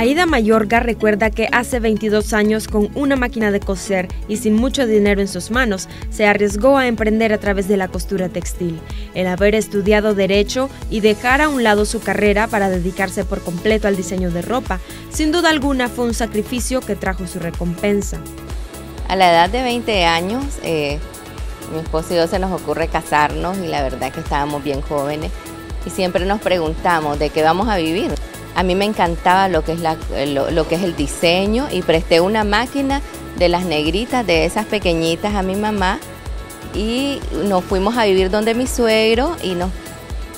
Aida Mayorga recuerda que hace 22 años con una máquina de coser y sin mucho dinero en sus manos, se arriesgó a emprender a través de la costura textil. El haber estudiado derecho y dejar a un lado su carrera para dedicarse por completo al diseño de ropa, sin duda alguna fue un sacrificio que trajo su recompensa. A la edad de 20 años, eh, mi esposo y yo se nos ocurre casarnos y la verdad que estábamos bien jóvenes y siempre nos preguntamos de qué vamos a vivir. A mí me encantaba lo que, es lo, que es el diseño y presté una máquina de las negritas, de esas pequeñitas a mi mamá y nos fuimos a vivir donde mi suegro y nos,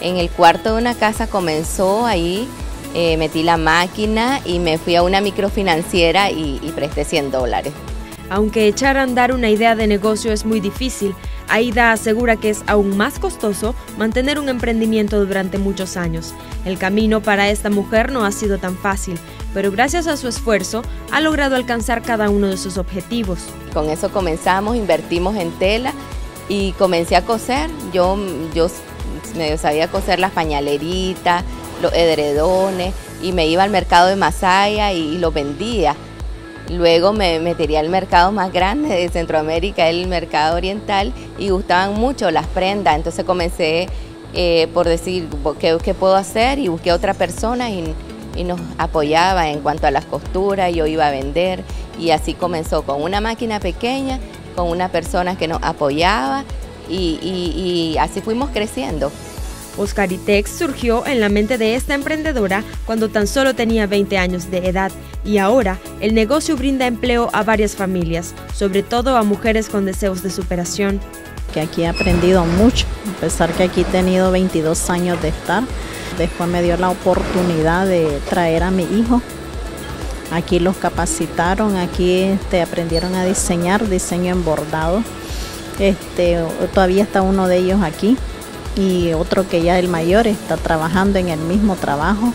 en el cuarto de una casa comenzó ahí, eh, metí la máquina y me fui a una microfinanciera y, y presté 100 dólares. Aunque echar a andar una idea de negocio es muy difícil, Aida asegura que es aún más costoso mantener un emprendimiento durante muchos años. El camino para esta mujer no ha sido tan fácil, pero gracias a su esfuerzo ha logrado alcanzar cada uno de sus objetivos. Con eso comenzamos, invertimos en tela y comencé a coser. Yo, yo sabía coser las pañaleritas, los edredones y me iba al mercado de Masaya y, y los vendía. Luego me metería al mercado más grande de Centroamérica, el mercado oriental, y gustaban mucho las prendas. Entonces comencé eh, por decir ¿qué, puedo hacer y busqué a otra persona y, nos apoyaba en cuanto a las costuras, yo iba a vender y así comenzó con una máquina pequeña, con una persona que nos apoyaba y así fuimos creciendo. Oscaritex surgió en la mente de esta emprendedora cuando tan solo tenía 20 años de edad y ahora el negocio brinda empleo a varias familias, sobre todo a mujeres con deseos de superación. Que aquí he aprendido mucho, a pesar que aquí he tenido 22 años de estar. Después me dio la oportunidad de traer a mi hijo. Aquí los capacitaron, aquí este, aprendieron a diseñar, diseño en bordado. Este, todavía está uno de ellos aquí y otro que ya el mayor está trabajando en el mismo trabajo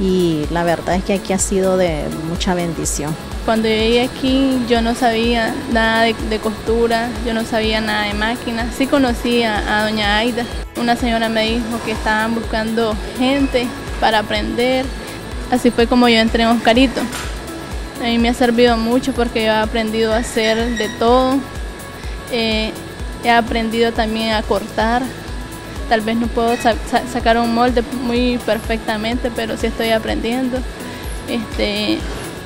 y la verdad es que aquí ha sido de mucha bendición. Cuando llegué aquí yo no sabía nada de, costura, yo no sabía nada de máquinas. Sí conocía a doña Aida. Una señora me dijo que estaban buscando gente para aprender. Así fue como yo entré en Oscarito. A mí me ha servido mucho porque yo he aprendido a hacer de todo. Eh, he aprendido también a cortar, Tal vez no puedo sacar un molde muy perfectamente, pero sí estoy aprendiendo. Este,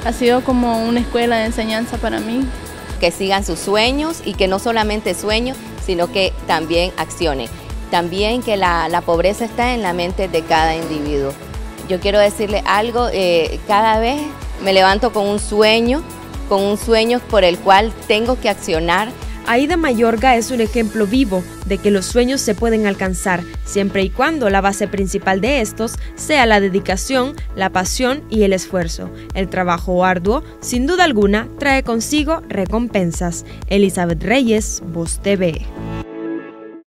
ha sido como una escuela de enseñanza para mí. Que sigan sus sueños y que no solamente sueños, sino que también accionen. También que la, pobreza está en la mente de cada individuo. Yo quiero decirle algo, eh, cada vez me levanto con un sueño, con un sueño por el cual tengo que accionar Aida Mayorga es un ejemplo vivo de que los sueños se pueden alcanzar siempre y cuando la base principal de estos sea la dedicación, la pasión y el esfuerzo. El trabajo arduo, sin duda alguna, trae consigo recompensas. Elizabeth Reyes, Voz TV.